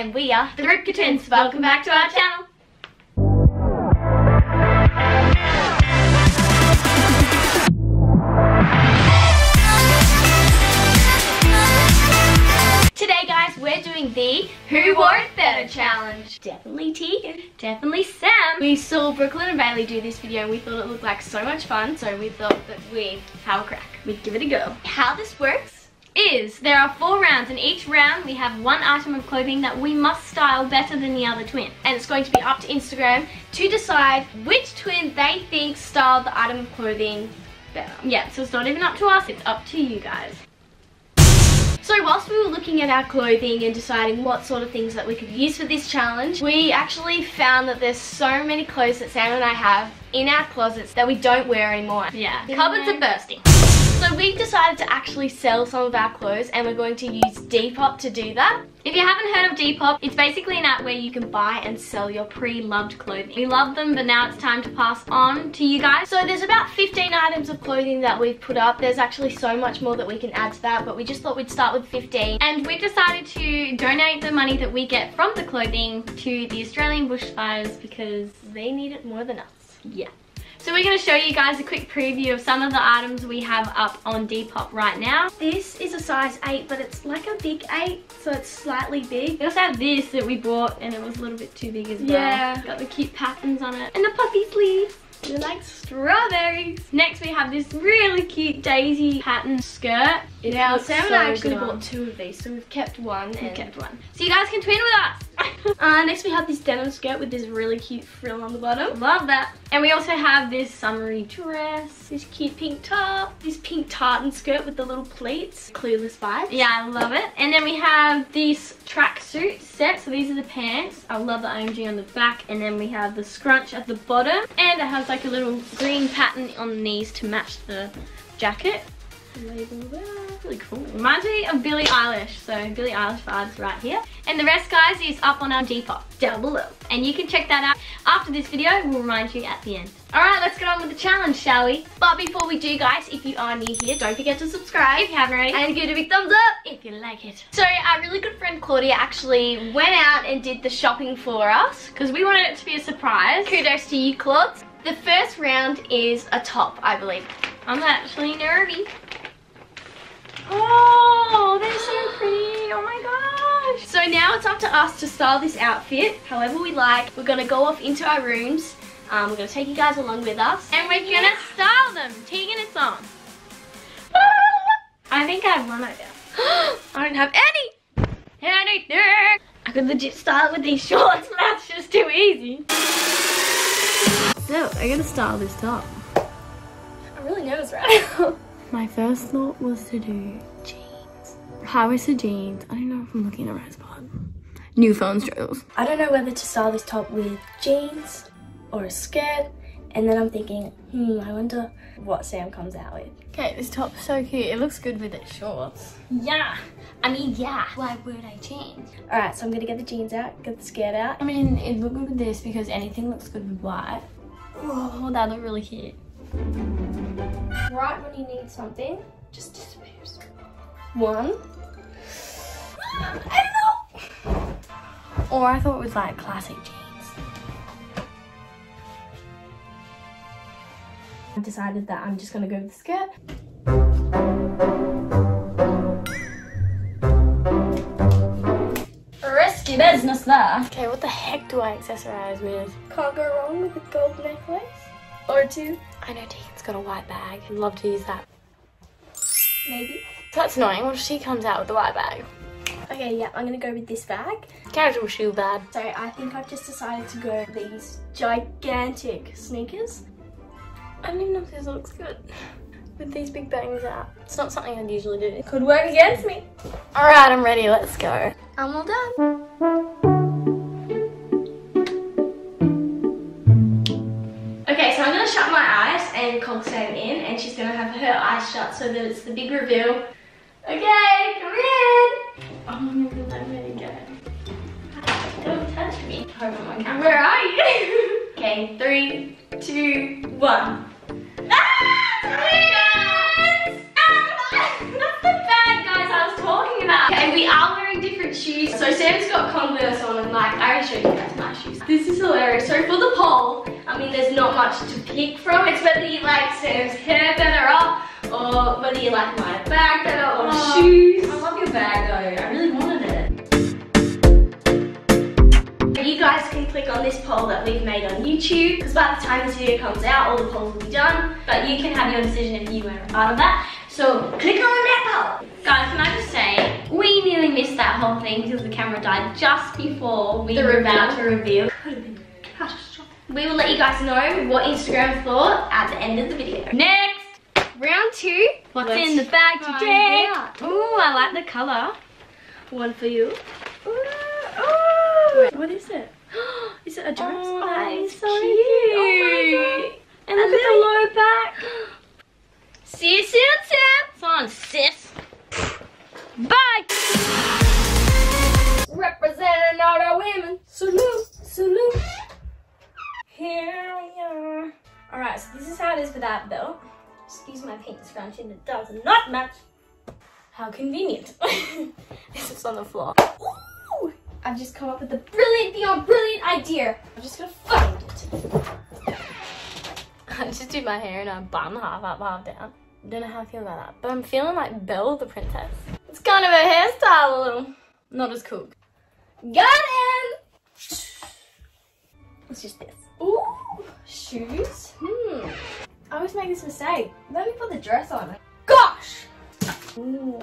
and we are the Rybka Twins. Welcome back to our channel. Today guys, we're doing the Who Wore It Better challenge. Definitely Teagan, definitely Sam. We saw Brooklyn and Bailey do this video and we thought it looked like so much fun, so we thought that we'd have a crack. We'd give it a go. How this works is there are four rounds and each round we have one item of clothing that we must style better than the other twin. And it's going to be up to Instagram to decide which twin they think styled the item of clothing better. Yeah, so it's not even up to us, it's up to you guys. So whilst we were looking at our clothing and deciding what sort of things that we could use for this challenge, we actually found that there's so many clothes that Sam and I have in our closets that we don't wear anymore. Yeah, cupboards are bursting. So we've decided to actually sell some of our clothes and we're going to use Depop to do that. If you haven't heard of Depop, it's basically an app where you can buy and sell your pre-loved clothing. We love them, but now it's time to pass on to you guys. So there's about 15 items of clothing that we've put up. There's actually so much more that we can add to that, but we just thought we'd start with 15. And we've decided to donate the money that we get from the clothing to the Australian bushfires because they need it more than us. Yeah. So we're going to show you guys a quick preview of some of the items we have up on Depop right now. This is a size 8, but it's like a big 8, so it's slightly big. We also have this that we bought, and it was a little bit too big as well. Yeah. Got the cute patterns on it. And the puffy sleeves. They're like strawberries. Next we have this really cute daisy pattern skirt. It now Sam so and I actually bought two of these, so we've kept one. We kept one. So you guys can twin with us. uh, next we have this denim skirt with this really cute frill on the bottom. Love that. And we also have this summery dress, this cute pink top, this pink tartan skirt with the little pleats. Clueless vibes. Yeah, I love it. And then we have this tracksuit set. So these are the pants. I love the OMG on the back. And then we have the scrunch at the bottom. And it has like a little green pattern on the knees to match the jacket. Label Really cool. Reminds me of Billie Eilish. So Billie Eilish vibes right here. And the rest, guys, is up on our Depop down below. And you can check that out after this video. We'll remind you at the end. Alright, let's get on with the challenge, shall we? But before we do, guys, if you are new here, don't forget to subscribe if you haven't already. And give it a big thumbs up if you like it. So our really good friend Claudia actually went out and did the shopping for us because we wanted it to be a surprise. Kudos to you, Claude. The first round is a top, I believe. I'm actually nervy. Oh, they're so pretty. Oh my gosh. So now it's up to us to style this outfit however we like. We're going to go off into our rooms. Um, we're going to take you guys along with us. And we're going to style them. Teagan, it's on. I think I have one idea. I don't have any. Anything. I could legit style with these shorts, but that's just too easy. So, I'm going to style this top. I'm really nervous right now. My first thought was to do jeans. High-waisted jeans. I don't know if I'm looking at the right spot. New phone struggles. I don't know whether to style this top with jeans or a skirt. And then I'm thinking, hmm, I wonder what Sam comes out with. Okay, this top's so cute. It looks good with its shorts. Yeah. I mean, yeah. Why would I change? All right, so I'm gonna get the jeans out, get the skirt out. I mean, it looked good with this because anything looks good with white. Oh, that looked really cute. Right when you need something, just disappears. One. I don't know. Or I thought it was like classic jeans. I decided that I'm just gonna go with the skirt. Risky business there. Okay, what the heck do I accessorize with? Can't go wrong with a gold necklace or two. I know Teagan's got a white bag. I'd love to use that. Maybe. That's annoying. What if she comes out with the white bag? Okay, yeah, I'm gonna go with this bag. Casual shoe bag. So I think I've just decided to go these gigantic sneakers. I don't even know if this looks good with these big bangs out. It's not something I'd usually do. It could work against me. All right, I'm ready. Let's go. I'm all done. Eyes and call Sam in and she's gonna have her eyes shut so that it's the big reveal. Okay, come in. Oh, I'm gonna let me go. Don't touch me. Hold on my camera. Where are you? okay, three, two, one. Ah! Twins! Ah! That's the bag, I was talking about. Okay, we are wearing different shoes. So So Sam's got Converse on and like, I already showed you guys my shoes. This is hilarious. So for the poll, I mean, there's not much to pick from. It's whether you like Sam's hair better up or whether you like my bag better or Oh, shoes. I love your bag though. I really wanted it. You guys can click on this poll that we've made on YouTube because by the time this video comes out, all the polls will be done. But you can have your decision if you were a part of that. So click on that poll. Guys, can I just say, we nearly missed that whole thing because the camera died just before we The were about to reveal. Could have been catastrophic. We will let you guys know what Instagram thought at the end of the video. Next, round two. What's Let's in the bag today? Ooh, I like the color. One for you. Ooh, ooh. Wait, what is it? Is it a dress? Oh, that is so cute. cute. Oh my god. And A the low back. See you soon, Sam. Come on, sis. Bye. Representing all our women. Salute, salute. Here we are. Alright, so this is how it is without belt. Excuse my paint scrunching, it does not match. How convenient. this is on the floor. Ooh! I've just come up with a brilliant, beyond brilliant idea. I'm just gonna find it. I just do my hair in a bun, half up, half down. Don't know how I feel about that, but I'm feeling like Belle the princess. Kind of a hairstyle, a little. Not as cool. Got him! It's just this. Ooh, shoes. Hmm. I always make this mistake. Let me put the dress on. Gosh! Ooh.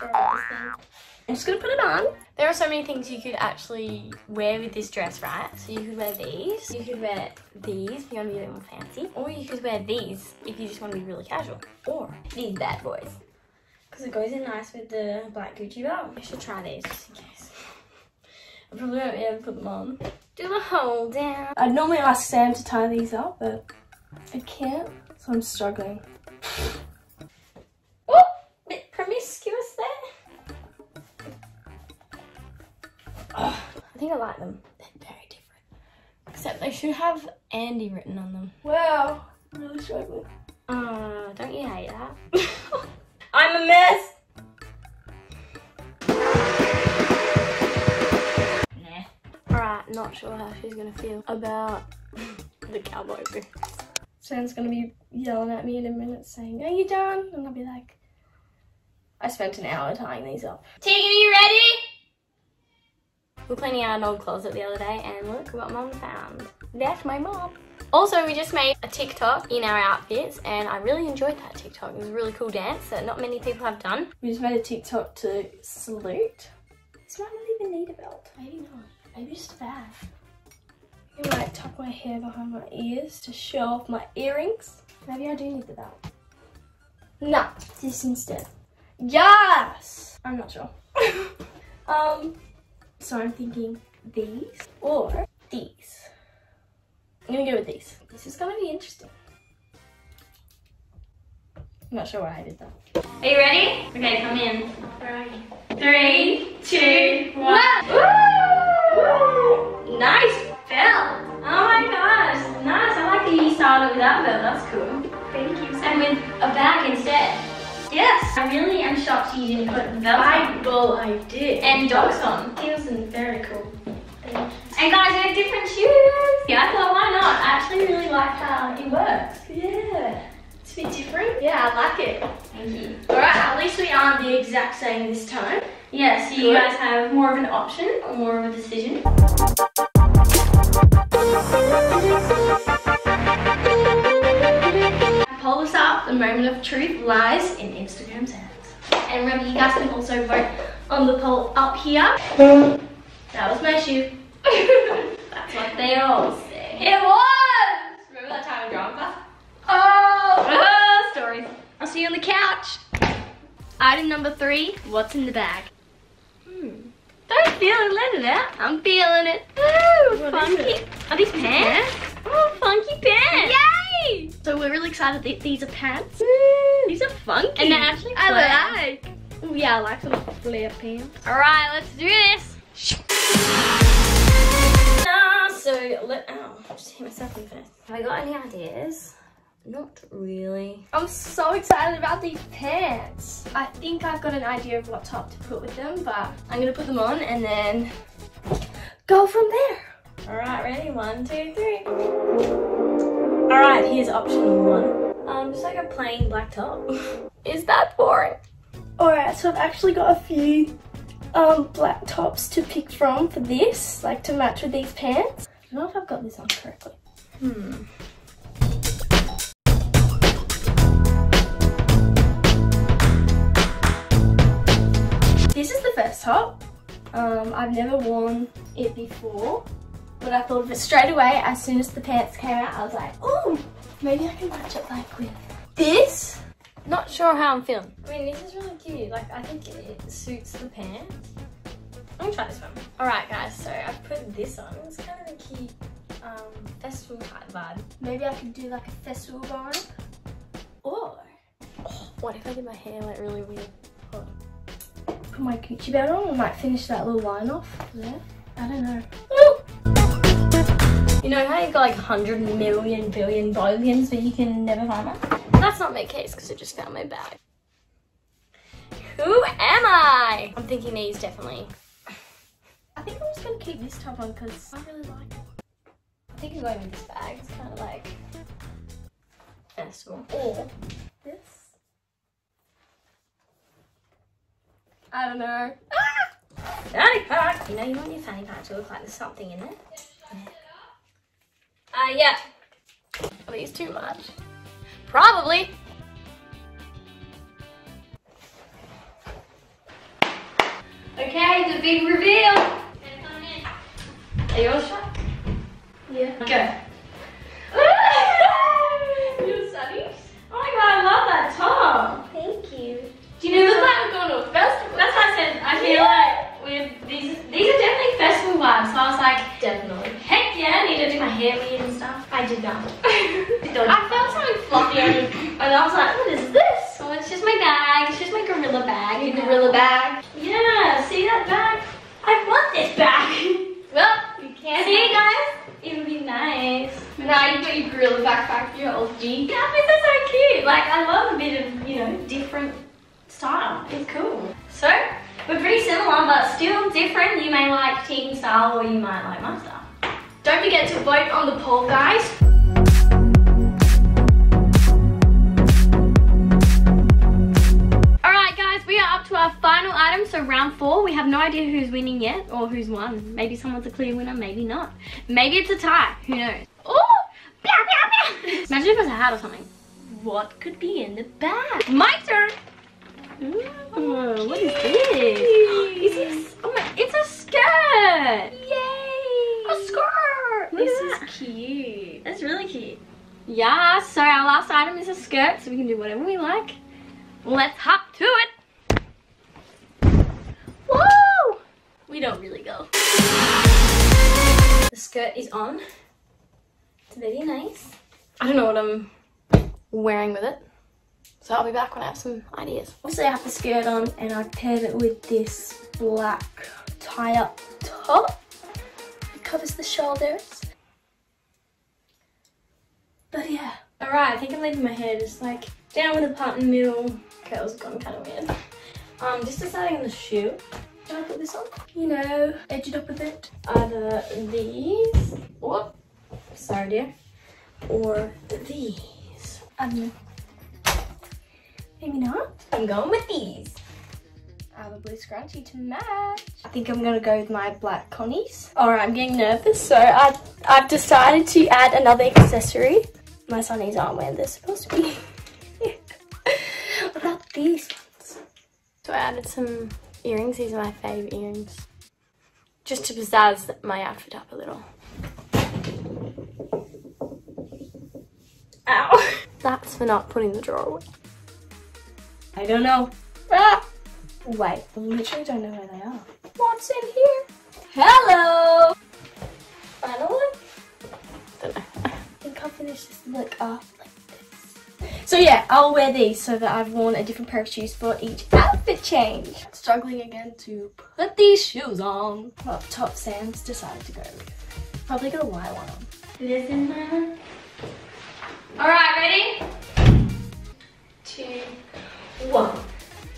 Sure about this thing. I'm just gonna put it on. There are so many things you could actually wear with this dress, right? So you could wear these. You could wear these if you want to be a bit more fancy. Or you could wear these if you just want to be really casual. Or these bad boys. Because it goes in nice with the black Gucci belt. I should try these just in case. I probably won't be able to put them on. Do the hold down. I'd normally ask Sam to tie these up, but I can't, so I'm struggling. Oh, I think I like them. They're very different. Except they should have Andy written on them. Wow, I'm really struggling. Oh, don't you hate that? I'm a mess. Nah. Alright, not sure how she's gonna feel about the cowboy boots. Sam's gonna be yelling at me in a minute saying, Are you done? And I'll be like, I spent an hour tying these up. Teagan, are you ready? We're cleaning out an old closet the other day and look what mum found. That's my mom. Also, we just made a TikTok in our outfits and I really enjoyed that TikTok. It was a really cool dance that not many people have done. We just made a TikTok to salute. This might not even need a belt. Maybe not. Maybe just bad. I might tuck my hair behind my ears to show off my earrings. Maybe I do need the belt. No, this instead. Yes! I'm not sure. um, so I'm thinking these or these. I'm gonna go with these. This is gonna be interesting. I'm not sure why I did that. Are you ready? Okay, come in. Three, two, one. Woo! Nice belt. Oh my gosh, nice. I like that you started with that belt. That's cool. Thank you. And with a bag instead. Yes. I really am shocked you didn't put the belt I, well, I did. And dogs on. Heels and very cool. And guys, we have different shoes. Yeah, I thought why not? I actually really like how it works. Yeah. It's a bit different. Yeah, I like it. Thank you. Alright, at least we aren't the exact same this time. Yeah, so you guys have more of an option or more of a decision. Moment of truth lies in Instagram's hands. And remember, you guys can also vote on the poll up here. That was my shoe. That's what they all say. It was! Remember that time in drama class? Oh! oh stories. I'll see you on the couch. Item number three, what's in the bag? Hmm. Don't feel it, let it out. I'm feeling it. Ooh, What funky. it? Are these pants? Oh, funky pants. Yay! So we're really excited that these are pants. These are funky. And they're actually I flare. like. Ooh, yeah, I like some flare pants. All right, let's do this. Ah, so let oh, just hit myself in the face. Have I got any ideas Not really. I'm so excited about these pants. I think I've got an idea of what top to put with them, but I'm gonna put them on and then go from there. All right, ready? One, two, three. All right, here's option one. Um, just like a plain black top. Is that boring? Alright, so I've actually got a few um, black tops to pick from for this, like to match with these pants. I don't know if I've got this on correctly. Hmm. This is the first top. Um, I've never worn it before, but I thought of it straight away as soon as the pants came out. I was like, oh, maybe I can match it like with this. Not sure how I'm feeling. I mean, this is really cute. Like, I think it suits the pants. I'm gonna try this one. All right, guys. So I put this on. It's kind of a cute um, festival type vibe. Maybe I could do like a festival vibe. Or Oh, what if I did my hair like really weird? Put my Gucci belt on. I might finish that little line off there. I don't know. You know how you got like 100 million billion billions, but you can never find one? That's not my case because I just found my bag. Who am I? I'm thinking these definitely. I think I'm just gonna keep this top on because I really like it. I think I'm going with this bag. It's kind of like festival. Or this. I don't know. Ah! Fanny pack. You know you want your fanny pack to look like there's something in it. Uh, yeah. Are these too much? Probably. Okay, the big reveal. Are you all shut? Yeah. Go. sunny? Oh my god, I love that top. Thank you. Do you know look like I'm going to a festival? That's why I said I feel like with these these are definitely festival vibes. So I was like, Definitely. heck yeah, I need to do my hair weird and stuff. I did not. I felt something fluffy on it, and I was like, what is this? Oh, it's just my bag. It's just my gorilla bag. Your gorilla bag. Yeah, see that bag? I want this bag. well, You can't. see guys, it would be nice. Now you got your gorilla backpack, your old G. Yeah, I think that's so cute. Like I love a bit of you know different style. It's cool. So we're pretty similar, but still different. You may like Teagan style, or you might like my style. Don't forget to vote on the poll, guys. Alright guys, we are up to our final item, so round four. We have no idea who's winning yet, or who's won. Maybe someone's a clear winner, maybe not. Maybe it's a tie, who knows. Oh! Imagine if it was a hat or something. What could be in the bag? My turn! Ooh, what is this? Is this, oh my, it's a skirt! Yay! A skirt! Look This is that. cute. That's really cute. Yeah, so our last item is a skirt, so we can do whatever we like. Let's hop to it. Whoa! We don't really go. The skirt is on. It's very nice. I don't know what I'm wearing with it. So I'll be back when I have some ideas. Obviously I have the skirt on and I paired it with this black tie-up top. Covers the shoulders. But yeah. Alright, I think I'm leaving my hair just like down with a part in the middle. Curls have gone kind of weird. Um, just deciding on the shoe. Can I put this on? You know, edge it up a bit. Either these, whoop, sorry dear, or these. I don't. Maybe not. I'm going with these. I have a blue scrunchie to match. I think I'm gonna go with my black connies. Alright, I'm getting nervous, so I, I've decided to add another accessory. My sunnies aren't where they're supposed to be. what about these ones? So I added some earrings. These are my fave earrings. Just to pizzazz my outfit up a little. Ow. That's for not putting the drawer away. I don't know. Ah! Wait, I literally don't know where they are. What's in here? Hello! Final one? Don't know. I think I'll finish this look off like this. So yeah, I'll wear these so that I've worn a different pair of shoes for each outfit change. Struggling again to put these shoes on. What top Sam's decided to go with. Probably got a white one on. Listen, man. All right, ready? Two, one.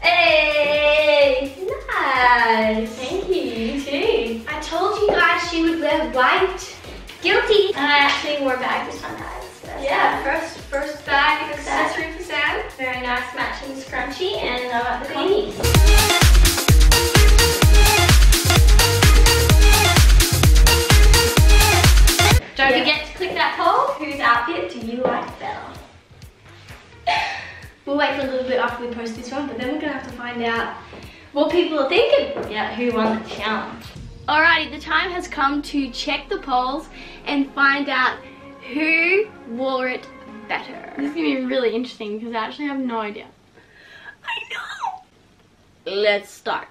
Hey, nice. Thank you, you too. I told you guys she would wear white. Guilty. And I actually wore bag this time, guys. So Yeah, first first bag accessory for Sam. Very nice matching scrunchie and uh, the beanies. People are thinking. Yeah, who won the challenge? Alrighty, the time has come to check the polls and find out who wore it better. This is gonna be really interesting because I actually have no idea. I know. Let's start.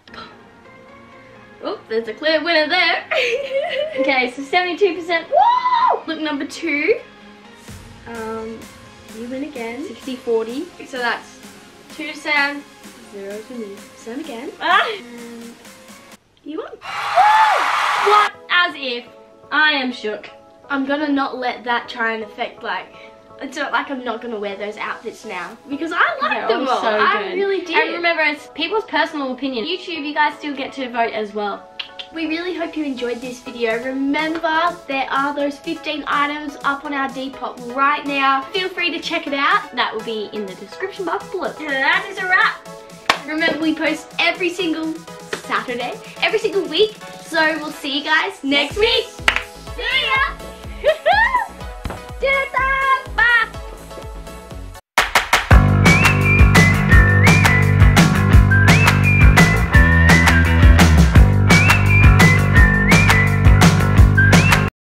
Oh, there's a clear winner there. okay, so 72%. Woo! Look, number two. Um, you win again. 60-40. So that's two to Sam, zero to me. Sam again. Ah! And you won. what? As if. I am shook. I'm gonna not let that try and affect like. It's not like I'm not gonna wear those outfits now because I like They're them all all. so I really do. And remember, it's people's personal opinion. YouTube, you guys still get to vote as well. We really hope you enjoyed this video. Remember, there are those 15 items up on our Depop right now. Feel free to check it out. That will be in the description box below. And that is a wrap. Remember, we post every single Saturday, every single week. So we'll see you guys next week. See ya!